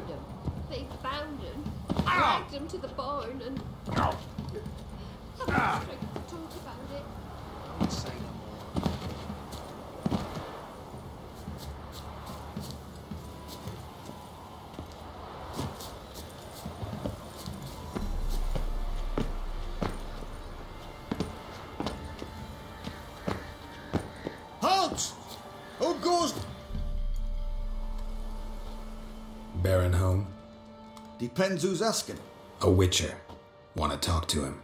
them. They found him, dragged him to the barn, and haven't the strength to talk about it. I won't say no more. Halt! Who goes? Baron home? Depends who's asking. A witcher. Want to talk to him.